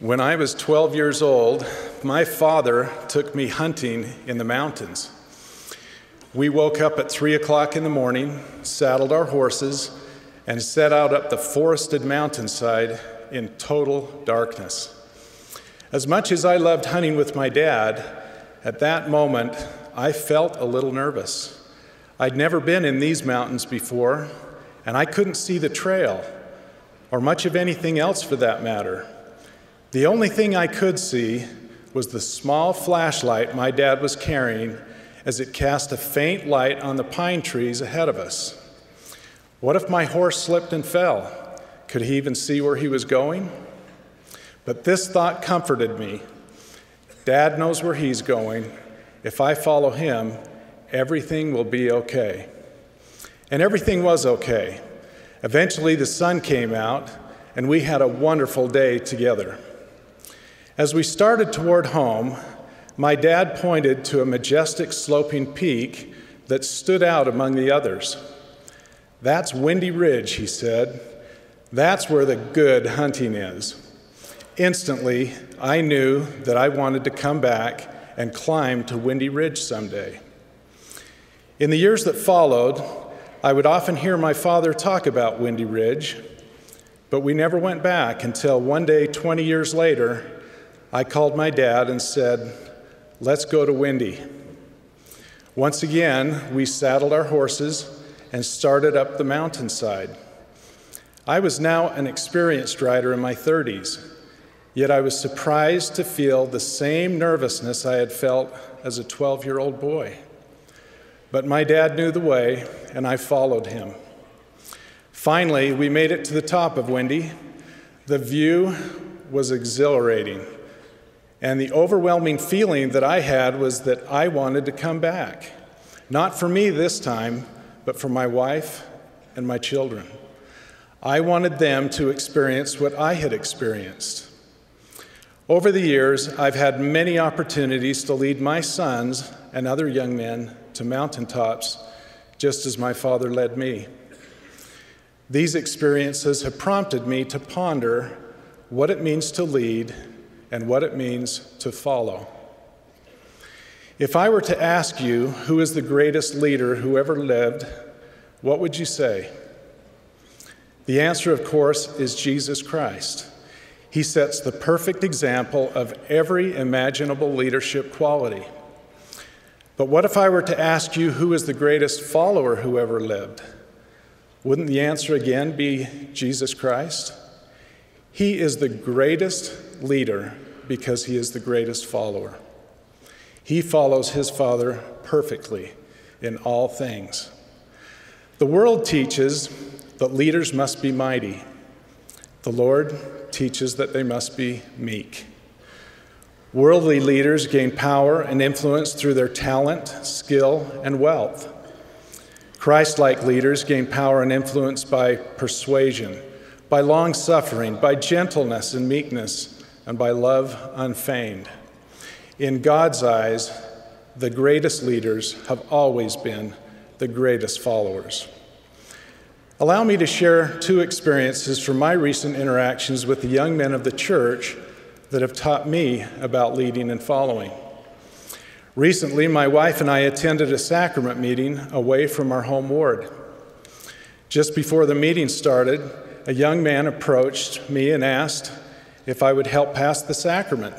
When I was 12 years old, my father took me hunting in the mountains. We woke up at 3 o'clock in the morning, saddled our horses, and set out up the forested mountainside in total darkness. As much as I loved hunting with my dad, at that moment I felt a little nervous. I'd never been in these mountains before, and I couldn't see the trail, or much of anything else for that matter. The only thing I could see was the small flashlight my dad was carrying as it cast a faint light on the pine trees ahead of us. What if my horse slipped and fell? Could he even see where he was going? But this thought comforted me. Dad knows where he's going. If I follow him, everything will be okay. And everything was okay. Eventually, the sun came out, and we had a wonderful day together. As we started toward home, my dad pointed to a majestic sloping peak that stood out among the others. That's Windy Ridge, he said. That's where the good hunting is. Instantly, I knew that I wanted to come back and climb to Windy Ridge someday. In the years that followed, I would often hear my father talk about Windy Ridge, but we never went back until one day, 20 years later, I called my dad and said, Let's go to Windy. Once again, we saddled our horses and started up the mountainside. I was now an experienced rider in my 30s, yet I was surprised to feel the same nervousness I had felt as a 12 year old boy. But my dad knew the way, and I followed him. Finally, we made it to the top of Windy. The view was exhilarating. And the overwhelming feeling that I had was that I wanted to come back. Not for me this time, but for my wife and my children. I wanted them to experience what I had experienced. Over the years, I've had many opportunities to lead my sons and other young men to mountaintops, just as my father led me. These experiences have prompted me to ponder what it means to lead and what it means to follow. If I were to ask you who is the greatest leader who ever lived, what would you say? The answer, of course, is Jesus Christ. He sets the perfect example of every imaginable leadership quality. But what if I were to ask you who is the greatest follower who ever lived? Wouldn't the answer again be Jesus Christ? He is the greatest leader because he is the greatest follower. He follows his Father perfectly in all things. The world teaches that leaders must be mighty. The Lord teaches that they must be meek. Worldly leaders gain power and influence through their talent, skill, and wealth. Christ like leaders gain power and influence by persuasion by long suffering, by gentleness and meekness, and by love unfeigned. In God's eyes, the greatest leaders have always been the greatest followers. Allow me to share two experiences from my recent interactions with the young men of the church that have taught me about leading and following. Recently, my wife and I attended a sacrament meeting away from our home ward. Just before the meeting started, a young man approached me and asked if I would help pass the sacrament.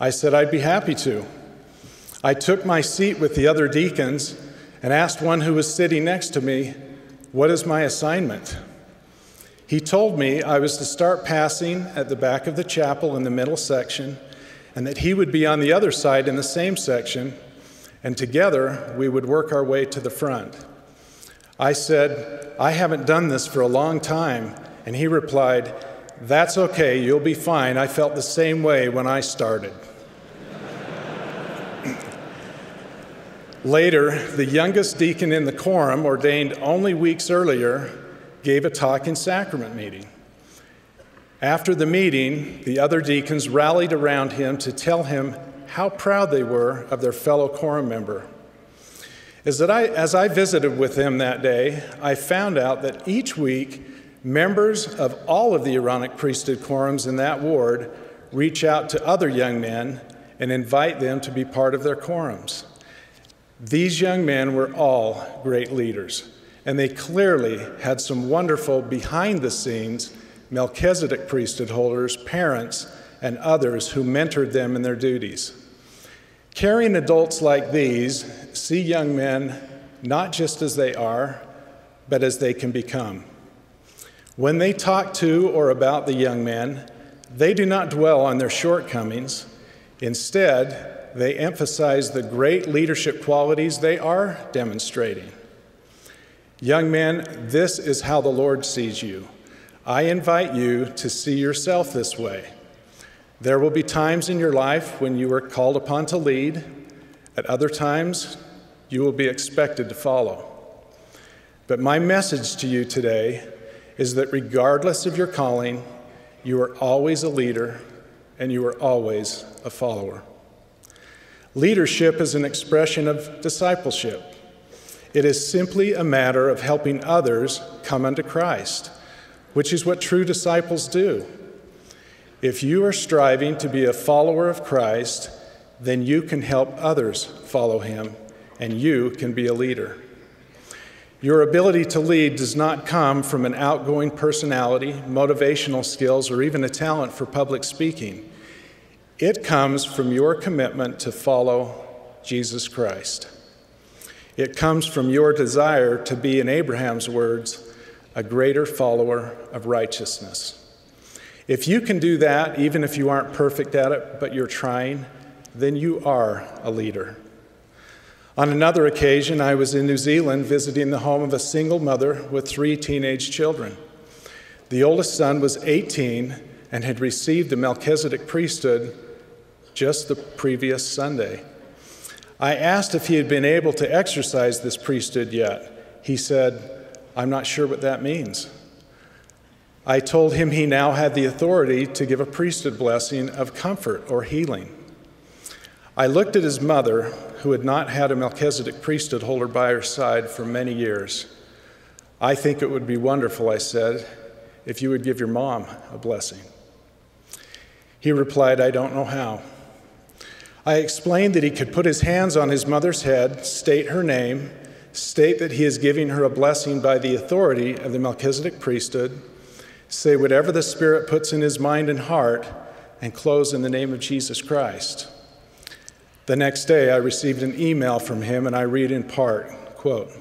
I said I'd be happy to. I took my seat with the other deacons and asked one who was sitting next to me, What is my assignment? He told me I was to start passing at the back of the chapel in the middle section, and that he would be on the other side in the same section, and together we would work our way to the front. I said, I haven't done this for a long time. And he replied, That's okay, you'll be fine. I felt the same way when I started. Later, the youngest deacon in the quorum, ordained only weeks earlier, gave a talk in sacrament meeting. After the meeting, the other deacons rallied around him to tell him how proud they were of their fellow quorum member is that I, as I visited with them that day, I found out that each week, members of all of the Aaronic priesthood quorums in that ward reach out to other young men and invite them to be part of their quorums. These young men were all great leaders, and they clearly had some wonderful behind the scenes Melchizedek priesthood holders, parents, and others who mentored them in their duties. Caring adults like these see young men not just as they are, but as they can become. When they talk to or about the young men, they do not dwell on their shortcomings. Instead, they emphasize the great leadership qualities they are demonstrating. Young men, this is how the Lord sees you. I invite you to see yourself this way. There will be times in your life when you are called upon to lead, at other times, you will be expected to follow. But my message to you today is that regardless of your calling, you are always a leader and you are always a follower. Leadership is an expression of discipleship. It is simply a matter of helping others come unto Christ, which is what true disciples do. If you are striving to be a follower of Christ, then you can help others follow him, and you can be a leader. Your ability to lead does not come from an outgoing personality, motivational skills, or even a talent for public speaking. It comes from your commitment to follow Jesus Christ. It comes from your desire to be, in Abraham's words, a greater follower of righteousness. If you can do that, even if you aren't perfect at it, but you're trying, then you are a leader. On another occasion, I was in New Zealand visiting the home of a single mother with three teenage children. The oldest son was 18 and had received the Melchizedek priesthood just the previous Sunday. I asked if he had been able to exercise this priesthood yet. He said, I'm not sure what that means. I told him he now had the authority to give a priesthood blessing of comfort or healing. I looked at his mother, who had not had a Melchizedek priesthood holder by her side for many years. I think it would be wonderful, I said, if you would give your mom a blessing. He replied, I don't know how. I explained that he could put his hands on his mother's head, state her name, state that he is giving her a blessing by the authority of the Melchizedek priesthood, say whatever the Spirit puts in his mind and heart, and close in the name of Jesus Christ. The next day, I received an email from him, and I read in part quote,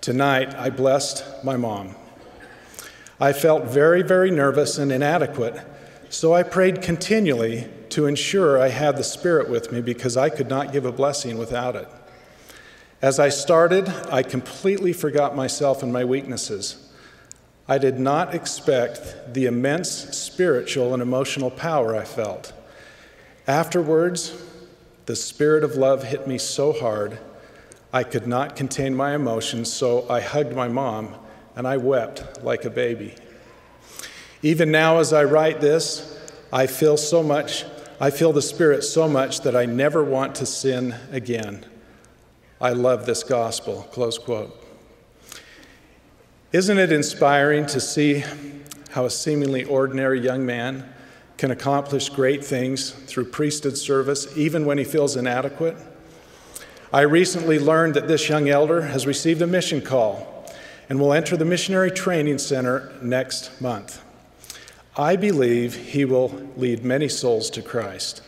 Tonight, I blessed my mom. I felt very, very nervous and inadequate, so I prayed continually to ensure I had the Spirit with me because I could not give a blessing without it. As I started, I completely forgot myself and my weaknesses. I did not expect the immense spiritual and emotional power I felt. Afterwards, the spirit of love hit me so hard, I could not contain my emotions, so I hugged my mom and I wept like a baby. Even now, as I write this, I feel so much, I feel the Spirit so much that I never want to sin again. I love this gospel. Close quote. Isn't it inspiring to see how a seemingly ordinary young man can accomplish great things through priesthood service, even when he feels inadequate. I recently learned that this young elder has received a mission call and will enter the Missionary Training Center next month. I believe he will lead many souls to Christ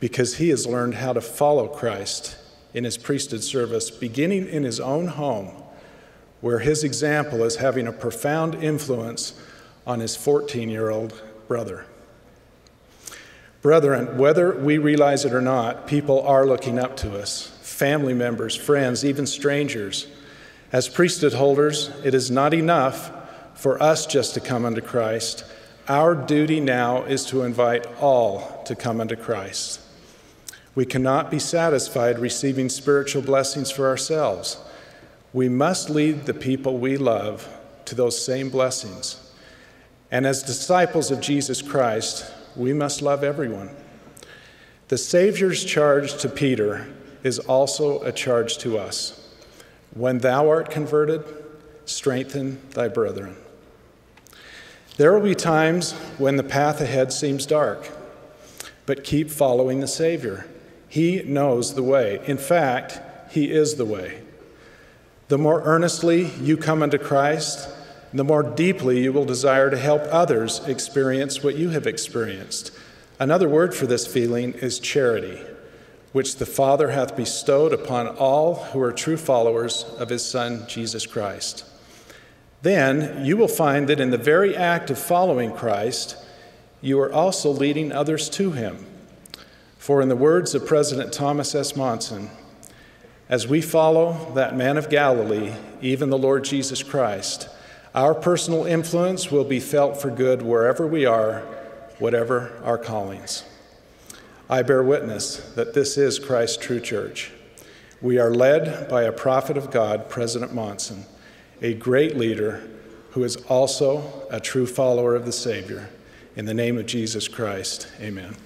because he has learned how to follow Christ in his priesthood service, beginning in his own home, where his example is having a profound influence on his 14 year old brother. Brethren, whether we realize it or not, people are looking up to us family members, friends, even strangers. As priesthood holders, it is not enough for us just to come unto Christ. Our duty now is to invite all to come unto Christ. We cannot be satisfied receiving spiritual blessings for ourselves. We must lead the people we love to those same blessings. And as disciples of Jesus Christ, we must love everyone. The Savior's charge to Peter is also a charge to us. When thou art converted, strengthen thy brethren. There will be times when the path ahead seems dark, but keep following the Savior. He knows the way. In fact, He is the way. The more earnestly you come unto Christ, the more deeply you will desire to help others experience what you have experienced. Another word for this feeling is charity, which the Father hath bestowed upon all who are true followers of his Son, Jesus Christ. Then you will find that in the very act of following Christ, you are also leading others to him. For, in the words of President Thomas S. Monson, as we follow that man of Galilee, even the Lord Jesus Christ, our personal influence will be felt for good wherever we are, whatever our callings. I bear witness that this is Christ's true church. We are led by a prophet of God, President Monson a great leader who is also a true follower of the Savior. In the name of Jesus Christ, amen.